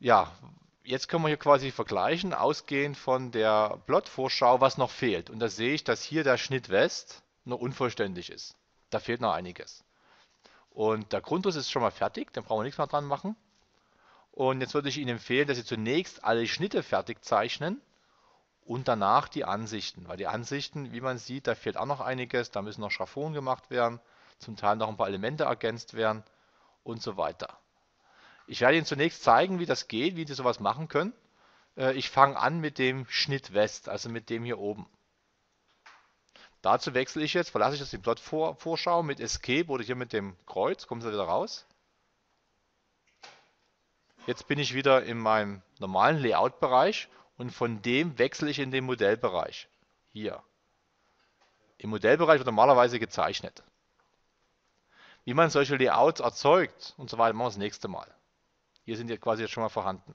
ja, jetzt können wir hier quasi vergleichen, ausgehend von der Plot-Vorschau, was noch fehlt. Und da sehe ich, dass hier der Schnitt West noch unvollständig ist. Da fehlt noch einiges. Und der Grundriss ist schon mal fertig, dann brauchen wir nichts mehr dran machen. Und jetzt würde ich Ihnen empfehlen, dass Sie zunächst alle Schnitte fertig zeichnen und danach die Ansichten. Weil die Ansichten, wie man sieht, da fehlt auch noch einiges. Da müssen noch Schraffuren gemacht werden, zum Teil noch ein paar Elemente ergänzt werden und so weiter. Ich werde Ihnen zunächst zeigen, wie das geht, wie Sie sowas machen können. Äh, ich fange an mit dem Schnitt West, also mit dem hier oben. Dazu wechsle ich jetzt, verlasse ich jetzt die Plot-Vorschau mit Escape oder hier mit dem Kreuz, kommen Sie wieder raus. Jetzt bin ich wieder in meinem normalen Layout-Bereich und von dem wechsle ich in den Modellbereich. Hier. Im Modellbereich wird normalerweise gezeichnet. Wie man solche Layouts erzeugt und so weiter, machen wir das nächste Mal. Hier sind die quasi jetzt schon mal vorhanden.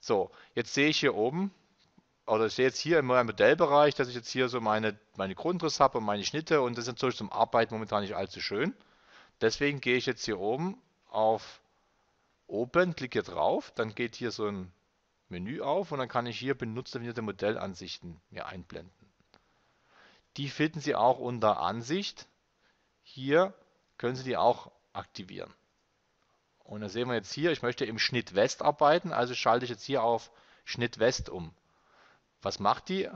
So, jetzt sehe ich hier oben, oder ich sehe jetzt hier in meinem Modellbereich, dass ich jetzt hier so meine, meine Grundriss habe und meine Schnitte und das ist natürlich zum Arbeiten momentan nicht allzu schön. Deswegen gehe ich jetzt hier oben auf Open, klicke drauf, dann geht hier so ein Menü auf und dann kann ich hier benutzerwiderte Modellansichten mir einblenden. Die finden Sie auch unter Ansicht. Hier können Sie die auch aktivieren. Und da sehen wir jetzt hier, ich möchte im Schnitt West arbeiten, also schalte ich jetzt hier auf Schnitt West um. Was macht die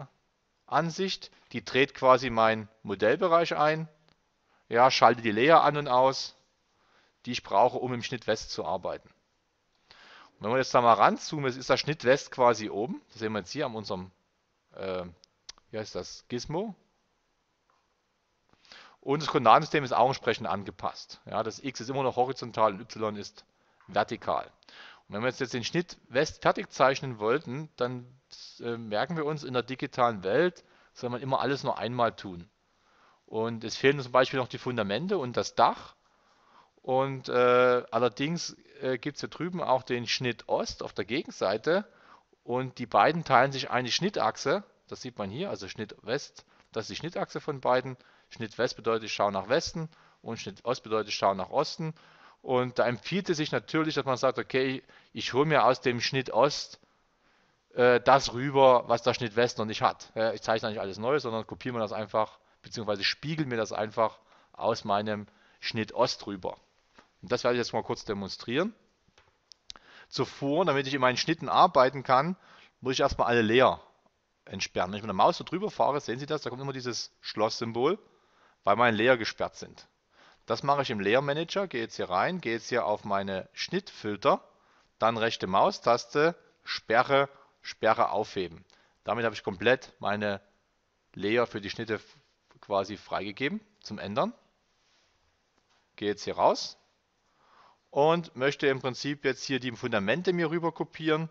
Ansicht? Die dreht quasi meinen Modellbereich ein, ja, schalte die Layer an und aus, die ich brauche, um im Schnitt West zu arbeiten. Und wenn wir jetzt da mal ranzoomen, ist der Schnitt West quasi oben. Das sehen wir jetzt hier an unserem, äh, wie heißt das, Gizmo. Und das Koordinatensystem ist auch entsprechend angepasst. Ja, das X ist immer noch horizontal und Y ist vertikal. Und wenn wir jetzt, den Schnitt West fertig zeichnen wollten, dann äh, merken wir uns, in der digitalen Welt soll man immer alles nur einmal tun. Und es fehlen zum Beispiel noch die Fundamente und das Dach. Und äh, allerdings äh, gibt es hier drüben auch den Schnitt Ost auf der Gegenseite. Und die beiden teilen sich eine Schnittachse. Das sieht man hier, also Schnitt West, das ist die Schnittachse von beiden. Schnitt West bedeutet, ich schaue nach Westen und Schnitt Ost bedeutet, ich schaue nach Osten. Und da empfiehlt es sich natürlich, dass man sagt, okay, ich hole mir aus dem Schnitt Ost äh, das rüber, was der Schnitt West noch nicht hat. Ja, ich zeichne nicht alles neu, sondern kopiere mir das einfach, beziehungsweise spiegel mir das einfach aus meinem Schnitt Ost rüber. Und das werde ich jetzt mal kurz demonstrieren. Zuvor, damit ich in meinen Schnitten arbeiten kann, muss ich erstmal alle Layer entsperren. Wenn ich mit der Maus so drüber fahre, sehen Sie das, da kommt immer dieses Schlosssymbol, weil meine Layer gesperrt sind. Das mache ich im Layer Manager, gehe jetzt hier rein, gehe jetzt hier auf meine Schnittfilter, dann rechte Maustaste, Sperre, Sperre aufheben. Damit habe ich komplett meine Layer für die Schnitte quasi freigegeben zum Ändern. Gehe jetzt hier raus, und möchte im Prinzip jetzt hier die Fundamente mir rüber kopieren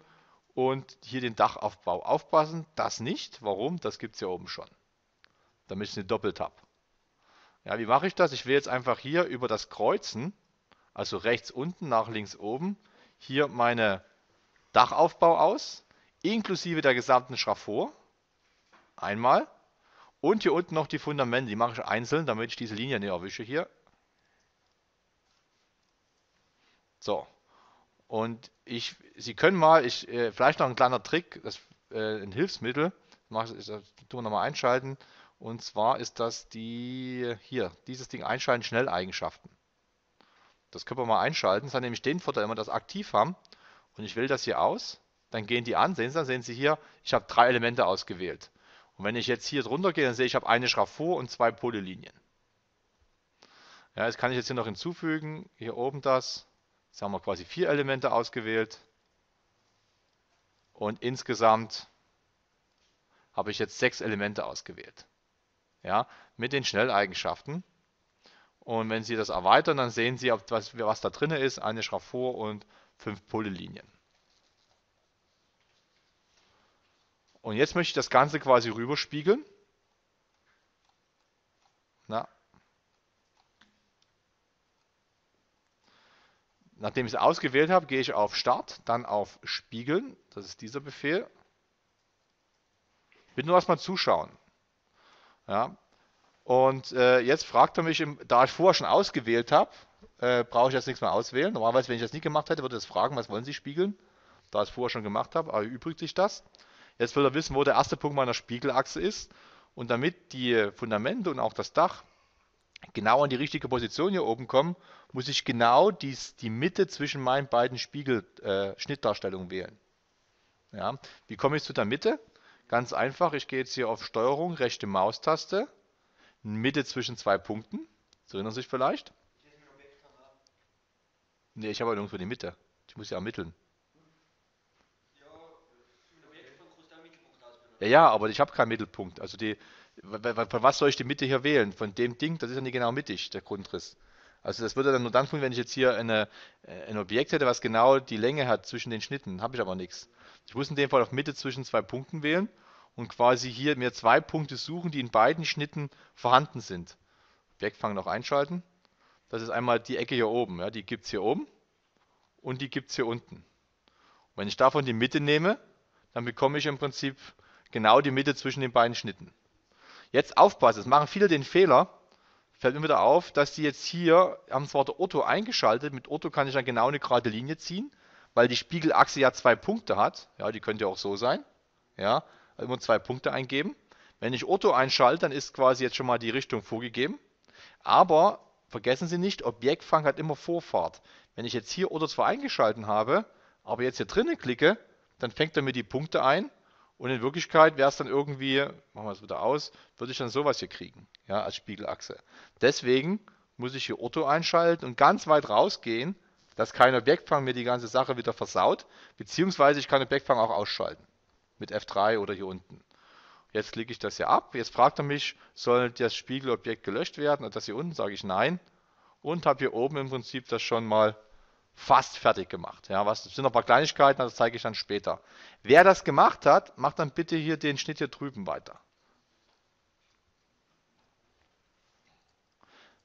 und hier den Dachaufbau aufpassen. Das nicht. Warum? Das gibt es hier oben schon. Damit ich eine doppelt habe. Ja, wie mache ich das? Ich wähle jetzt einfach hier über das Kreuzen, also rechts unten nach links oben, hier meine Dachaufbau aus, inklusive der gesamten Schraffur. Einmal. Und hier unten noch die Fundamente, die mache ich einzeln, damit ich diese Linie nicht erwische hier. So. Und ich, Sie können mal, ich, äh, vielleicht noch ein kleiner Trick, das, äh, ein Hilfsmittel, das tun wir nochmal einschalten. Und zwar ist das die, hier, dieses Ding einschalten, Schnelleigenschaften. Das können wir mal einschalten. Das hat nämlich den Vorteil, wenn wir das aktiv haben und ich wähle das hier aus, dann gehen die an. Sehen Sie, dann sehen Sie hier, ich habe drei Elemente ausgewählt. Und wenn ich jetzt hier drunter gehe, dann sehe ich, ich habe eine Schraffur und zwei Polylinien. Ja, das kann ich jetzt hier noch hinzufügen. Hier oben das. Jetzt haben wir quasi vier Elemente ausgewählt. Und insgesamt habe ich jetzt sechs Elemente ausgewählt. Ja, mit den Schnelleigenschaften. Und wenn Sie das erweitern, dann sehen Sie, was, was da drin ist. Eine Schraffur und fünf Polylinien. Und jetzt möchte ich das Ganze quasi rüberspiegeln. Nachdem ich es ausgewählt habe, gehe ich auf Start, dann auf Spiegeln. Das ist dieser Befehl. Bitte nur erstmal zuschauen. Ja. Und äh, jetzt fragt er mich, im, da ich vorher schon ausgewählt habe, äh, brauche ich jetzt nichts mehr auswählen. Normalerweise, wenn ich das nicht gemacht hätte, würde es fragen, was wollen Sie spiegeln? da ich es vorher schon gemacht habe, erübrigt sich das. Jetzt will er wissen, wo der erste Punkt meiner Spiegelachse ist. Und damit die Fundamente und auch das Dach genau an die richtige Position hier oben kommen, muss ich genau dies, die Mitte zwischen meinen beiden Spiegel-Schnittdarstellungen äh, wählen. Ja, wie komme ich zu der Mitte? Ganz einfach, ich gehe jetzt hier auf Steuerung, rechte Maustaste, Mitte zwischen zwei Punkten. Sie erinnern sich vielleicht? Ne, ich habe aber nirgendwo die Mitte. Ich muss ja ermitteln. Ja, ja, aber ich habe keinen Mittelpunkt. Also die, von was soll ich die Mitte hier wählen? Von dem Ding, das ist ja nicht genau mittig, der Grundriss. Also das würde dann nur dann tun, wenn ich jetzt hier eine, äh, ein Objekt hätte, was genau die Länge hat zwischen den Schnitten. Habe ich aber nichts. Ich muss in dem Fall auf Mitte zwischen zwei Punkten wählen und quasi hier mir zwei Punkte suchen, die in beiden Schnitten vorhanden sind. Objektfang noch einschalten. Das ist einmal die Ecke hier oben. Ja, die gibt es hier oben und die gibt es hier unten. Und wenn ich davon die Mitte nehme, dann bekomme ich im Prinzip genau die Mitte zwischen den beiden Schnitten. Jetzt aufpassen, es machen viele den Fehler, fällt mir wieder auf, dass die jetzt hier haben zwar der Ortho eingeschaltet, mit Ortho kann ich dann genau eine gerade Linie ziehen, weil die Spiegelachse ja zwei Punkte hat, ja, die könnte auch so sein, ja, immer zwei Punkte eingeben. Wenn ich Ortho einschalte, dann ist quasi jetzt schon mal die Richtung vorgegeben, aber vergessen Sie nicht, Objektfang hat immer Vorfahrt. Wenn ich jetzt hier Ortho zwar eingeschalten habe, aber jetzt hier drinnen klicke, dann fängt er mir die Punkte ein und in Wirklichkeit wäre es dann irgendwie, machen wir es wieder aus, würde ich dann sowas hier kriegen, ja, als Spiegelachse. Deswegen muss ich hier Ortho einschalten und ganz weit rausgehen, dass kein Objektfang mir die ganze Sache wieder versaut, beziehungsweise ich kann Objektfang auch ausschalten. Mit F3 oder hier unten. Jetzt klicke ich das hier ab. Jetzt fragt er mich, soll das Spiegelobjekt gelöscht werden? Und das hier unten sage ich nein. Und habe hier oben im Prinzip das schon mal fast fertig gemacht. Ja, was das sind noch ein paar Kleinigkeiten, das zeige ich dann später. Wer das gemacht hat, macht dann bitte hier den Schnitt hier drüben weiter.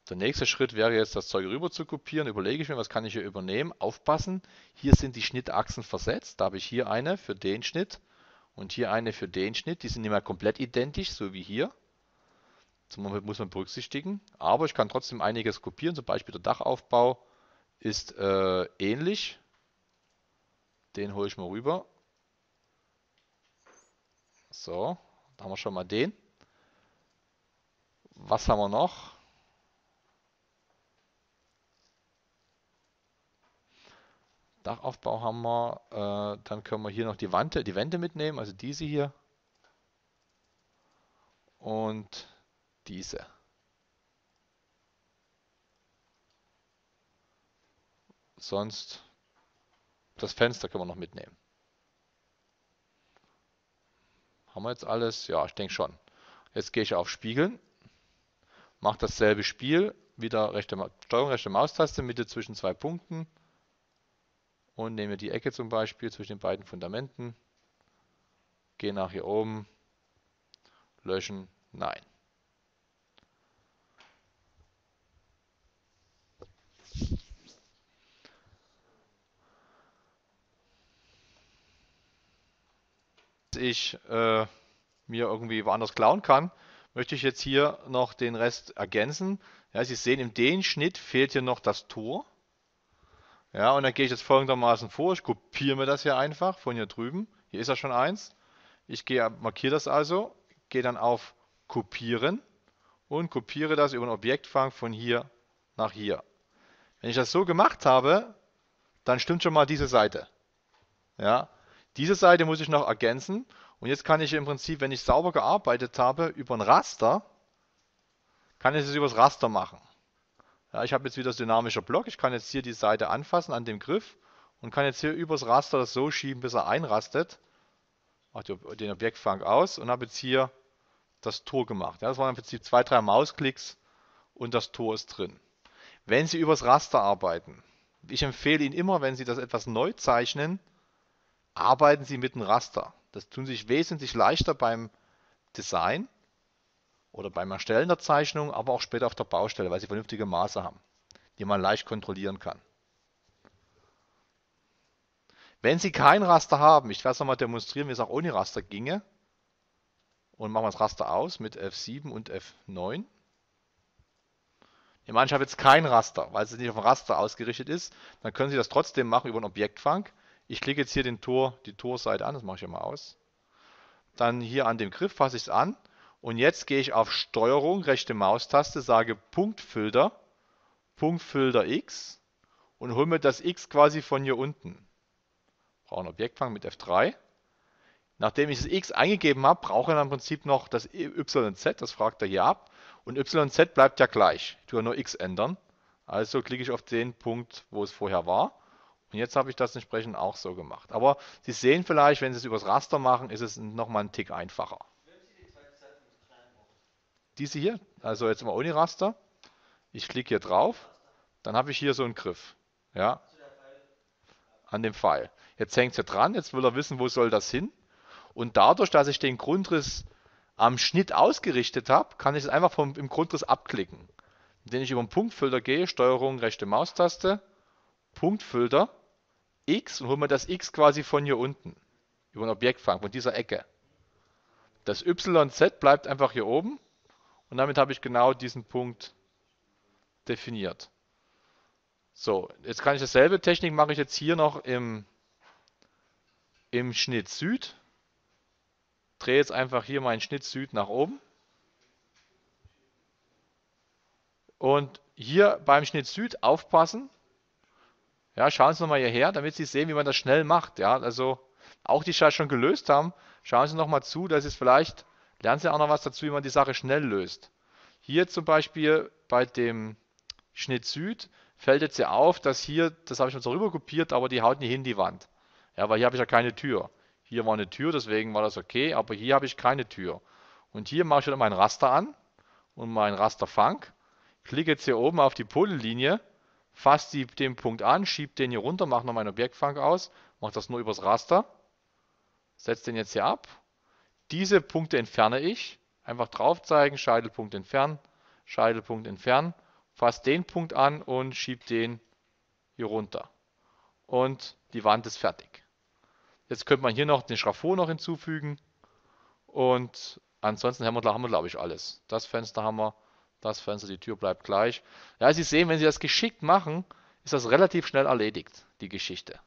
Der nächste Schritt wäre jetzt, das Zeug rüber zu kopieren. Überlege ich mir, was kann ich hier übernehmen. Aufpassen, hier sind die Schnittachsen versetzt. Da habe ich hier eine für den Schnitt und hier eine für den Schnitt. Die sind nicht mehr komplett identisch, so wie hier. Das muss man berücksichtigen. Aber ich kann trotzdem einiges kopieren, zum Beispiel der Dachaufbau ist äh, ähnlich. Den hole ich mal rüber. So, da haben wir schon mal den. Was haben wir noch? Dachaufbau haben wir. Äh, dann können wir hier noch die, Wand, die Wände mitnehmen, also diese hier. Und diese. Sonst das Fenster können wir noch mitnehmen. Haben wir jetzt alles? Ja, ich denke schon. Jetzt gehe ich auf Spiegeln, mache dasselbe Spiel, wieder rechte, Steuerung rechte Maustaste, Mitte zwischen zwei Punkten und nehme die Ecke zum Beispiel zwischen den beiden Fundamenten, gehe nach hier oben, löschen, nein. Ich äh, mir irgendwie woanders klauen kann, möchte ich jetzt hier noch den Rest ergänzen. Ja, Sie sehen, im D-Schnitt fehlt hier noch das Tor. Ja, und dann gehe ich jetzt folgendermaßen vor. Ich kopiere mir das hier einfach von hier drüben. Hier ist ja schon eins. Ich gehe, markiere das also, gehe dann auf Kopieren und kopiere das über einen Objektfang von hier nach hier. Wenn ich das so gemacht habe, dann stimmt schon mal diese Seite. Ja, diese Seite muss ich noch ergänzen und jetzt kann ich im Prinzip, wenn ich sauber gearbeitet habe, über ein Raster, kann ich es über das Raster machen. Ja, ich habe jetzt wieder das dynamischer Block, ich kann jetzt hier die Seite anfassen an dem Griff und kann jetzt hier übers Raster das so schieben, bis er einrastet. Mache den Objektfang aus und habe jetzt hier das Tor gemacht. Ja, das waren im Prinzip zwei, drei Mausklicks und das Tor ist drin. Wenn Sie übers Raster arbeiten, ich empfehle Ihnen immer, wenn Sie das etwas neu zeichnen, arbeiten Sie mit einem Raster. Das tun sich wesentlich leichter beim Design oder beim Erstellen der Zeichnung, aber auch später auf der Baustelle, weil Sie vernünftige Maße haben, die man leicht kontrollieren kann. Wenn Sie kein Raster haben, ich werde es nochmal demonstrieren, wie es auch ohne Raster ginge, und machen wir das Raster aus mit F7 und F9. Ich meine, ich habe jetzt kein Raster, weil es nicht auf ein Raster ausgerichtet ist, dann können Sie das trotzdem machen über einen Objektfang Ich klicke jetzt hier den Tor, die Torseite an, das mache ich ja mal aus. Dann hier an dem Griff fasse ich es an und jetzt gehe ich auf Steuerung, rechte Maustaste, sage Punktfilter, Punktfilter X und hole mir das X quasi von hier unten. Brauche ein Objektfang mit F3. Nachdem ich das X eingegeben habe, brauche ich dann im Prinzip noch das YZ, das fragt er hier ab. Und YZ bleibt ja gleich. Ich tue nur X ändern. Also klicke ich auf den Punkt, wo es vorher war. Und jetzt habe ich das entsprechend auch so gemacht. Aber Sie sehen vielleicht, wenn Sie es übers Raster machen, ist es nochmal ein Tick einfacher. Diese hier, also jetzt mal ohne Raster. Ich klicke hier drauf, dann habe ich hier so einen Griff. Ja, an dem Pfeil. Jetzt hängt es hier dran, jetzt will er wissen, wo soll das hin. Und dadurch, dass ich den Grundriss am Schnitt ausgerichtet habe, kann ich es einfach vom, im Grundriss abklicken. Indem ich über den Punktfilter gehe, Steuerung, rechte Maustaste, Punktfilter, X und hole mir das X quasi von hier unten. Über ein Objektfang, von dieser Ecke. Das YZ bleibt einfach hier oben und damit habe ich genau diesen Punkt definiert. So, jetzt kann ich dasselbe Technik mache ich jetzt hier noch im, im Schnitt Süd. Drehe jetzt einfach hier meinen Schnitt Süd nach oben. Und hier beim Schnitt Süd aufpassen. Ja, schauen Sie nochmal hierher, damit Sie sehen, wie man das schnell macht. Ja, also auch die das schon gelöst haben, schauen Sie nochmal zu, dass es vielleicht, lernen Sie auch noch was dazu, wie man die Sache schnell löst. Hier zum Beispiel bei dem Schnitt Süd fällt jetzt ja auf, dass hier, das habe ich mir zwar rüber kopiert, aber die haut nicht hin die Wand. Ja, weil hier habe ich ja keine Tür. Hier war eine Tür, deswegen war das okay, aber hier habe ich keine Tür. Und hier mache ich wieder mein Raster an und mein Rasterfang. Klicke jetzt hier oben auf die Polenlinie, fasse den Punkt an, schiebe den hier runter, mache noch meinen Objektfang aus, mache das nur übers Raster, setze den jetzt hier ab. Diese Punkte entferne ich. Einfach drauf zeigen, Scheitelpunkt entfernen, Scheitelpunkt entfernen. Fasse den Punkt an und schiebe den hier runter. Und die Wand ist fertig. Jetzt könnte man hier noch den Schraffur noch hinzufügen. Und ansonsten haben wir, haben wir glaube ich, alles. Das Fenster haben wir, das Fenster, die Tür bleibt gleich. Ja, Sie sehen, wenn Sie das geschickt machen, ist das relativ schnell erledigt, die Geschichte.